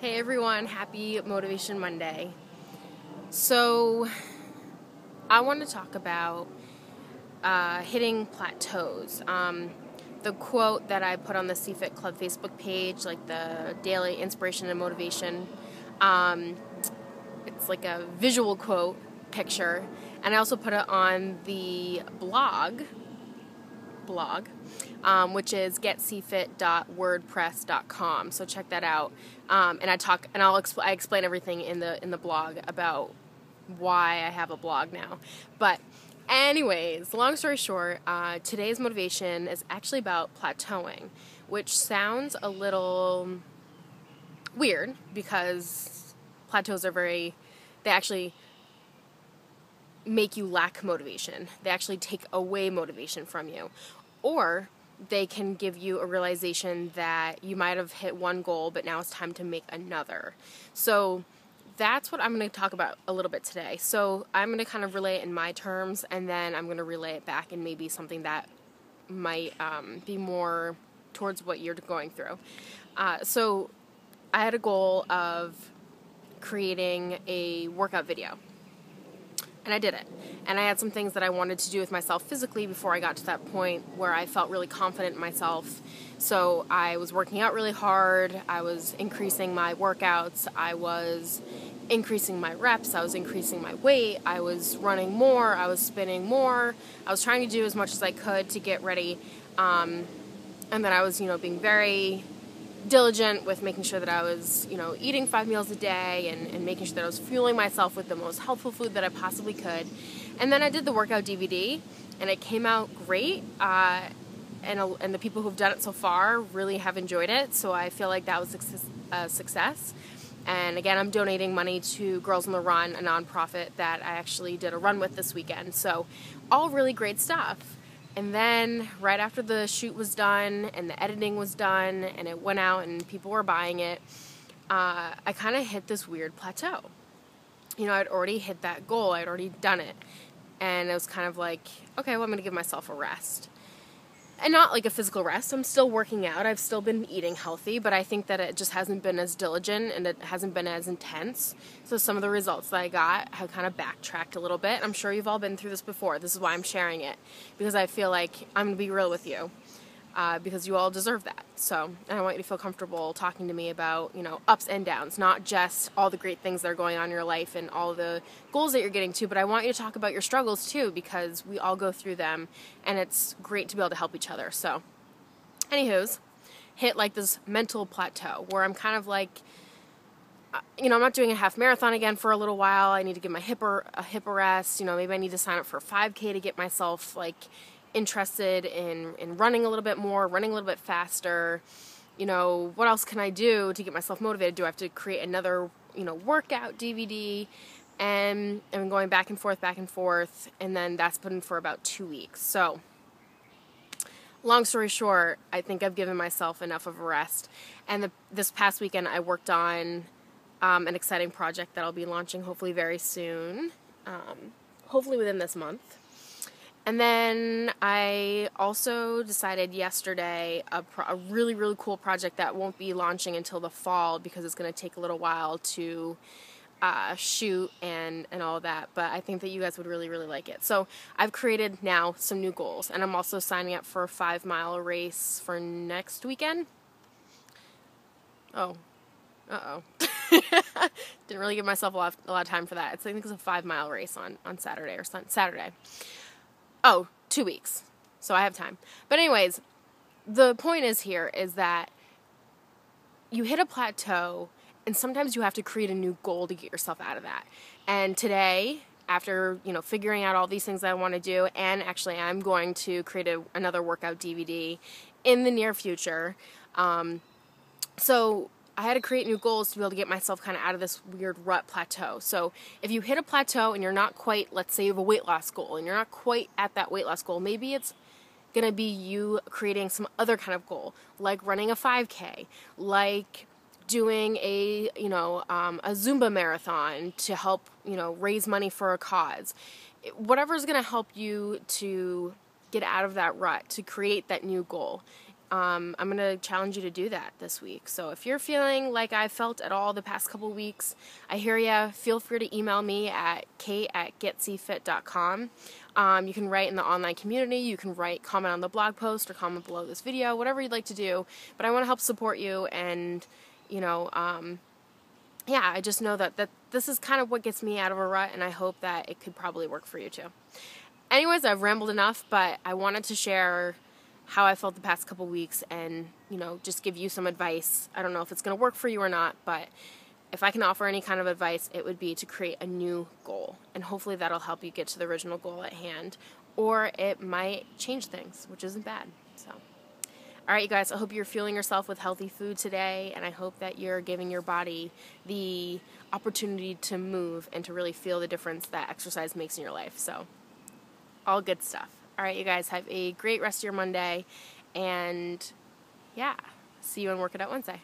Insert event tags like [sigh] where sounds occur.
Hey everyone, happy Motivation Monday. So, I want to talk about uh, hitting plateaus. Um, the quote that I put on the CFIT Club Facebook page, like the daily inspiration and motivation, um, it's like a visual quote picture, and I also put it on the blog blog, um, which is getcfit.wordpress.com. So check that out. Um, and I talk and I'll I explain everything in the in the blog about why I have a blog now. But anyways, long story short, uh, today's motivation is actually about plateauing, which sounds a little weird because plateaus are very they actually make you lack motivation. They actually take away motivation from you or they can give you a realization that you might have hit one goal, but now it's time to make another. So that's what I'm going to talk about a little bit today. So I'm going to kind of relay it in my terms, and then I'm going to relay it back in maybe something that might um, be more towards what you're going through. Uh, so I had a goal of creating a workout video and I did it. And I had some things that I wanted to do with myself physically before I got to that point where I felt really confident in myself. So I was working out really hard, I was increasing my workouts, I was increasing my reps, I was increasing my weight, I was running more, I was spinning more. I was trying to do as much as I could to get ready. Um, and then I was, you know, being very diligent with making sure that I was, you know, eating five meals a day and, and making sure that I was fueling myself with the most helpful food that I possibly could. And then I did the workout DVD, and it came out great. Uh, and, and the people who've done it so far really have enjoyed it, so I feel like that was a success. And again, I'm donating money to Girls on the Run, a nonprofit that I actually did a run with this weekend. So, all really great stuff. And then, right after the shoot was done and the editing was done and it went out and people were buying it, uh, I kind of hit this weird plateau. You know, I'd already hit that goal, I'd already done it. And it was kind of like, okay, well, I'm going to give myself a rest and not like a physical rest. I'm still working out. I've still been eating healthy, but I think that it just hasn't been as diligent and it hasn't been as intense. So some of the results that I got have kind of backtracked a little bit. I'm sure you've all been through this before. This is why I'm sharing it because I feel like I'm going to be real with you uh, because you all deserve that. So, and I want you to feel comfortable talking to me about, you know, ups and downs, not just all the great things that are going on in your life and all the goals that you're getting to, but I want you to talk about your struggles too because we all go through them and it's great to be able to help each other. So, anywho's, hit like this mental plateau where I'm kind of like, uh, you know, I'm not doing a half marathon again for a little while. I need to give my hip a hip a rest. You know, maybe I need to sign up for a 5K to get myself like interested in, in running a little bit more, running a little bit faster. You know, what else can I do to get myself motivated? Do I have to create another, you know, workout DVD? And I'm going back and forth, back and forth, and then that's been for about two weeks. So, long story short, I think I've given myself enough of a rest. And the, this past weekend, I worked on um, an exciting project that I'll be launching hopefully very soon, um, hopefully within this month. And then I also decided yesterday a, pro- a, really, really cool project that won't be launching until the fall because it's going to take a little while to uh, shoot and, and all that. But I think that you guys would really, really like it. So I've created now some new goals, and I'm also signing up for a five mile race for next weekend. Oh, uh oh. [laughs] Didn't really give myself a lot, of, a lot of time for that. It's, I think it's a five mile race on, on Saturday or sun- Saturday. Oh, two weeks. So I have time. But, anyways, the point is here is that you hit a plateau and sometimes you have to create a new goal to get yourself out of that. And today, after you know figuring out all these things that I want to do, and actually I'm going to create a, another workout DVD in the near future. Um, so I had to create new goals to be able to get myself kind of out of this weird rut plateau. So if you hit a plateau and you're not quite, let's say you have a weight loss goal and you're not quite at that weight loss goal, maybe it's going to be you creating some other kind of goal, like running a 5K, like doing a you know um, a Zumba marathon to help you know raise money for a cause. Whatever is going to help you to get out of that rut to create that new goal um, I'm going to challenge you to do that this week. So if you're feeling like I felt at all the past couple weeks, I hear ya. Feel free to email me at kate at. Um, you can write in the online community. You can write, comment on the blog post, or comment below this video, whatever you'd like to do. But I want to help support you, and you know, um, yeah, I just know that that this is kind of what gets me out of a rut, and I hope that it could probably work for you too. Anyways, I've rambled enough, but I wanted to share how I felt the past couple weeks and, you know, just give you some advice. I don't know if it's going to work for you or not, but if I can offer any kind of advice, it would be to create a new goal. And hopefully that'll help you get to the original goal at hand. Or it might change things, which isn't bad. So, all right, you guys, I hope you're fueling yourself with healthy food today. And I hope that you're giving your body the opportunity to move and to really feel the difference that exercise makes in your life. So, all good stuff. All right, you guys have a great rest of your Monday. And yeah, see you on Work It Out Wednesday.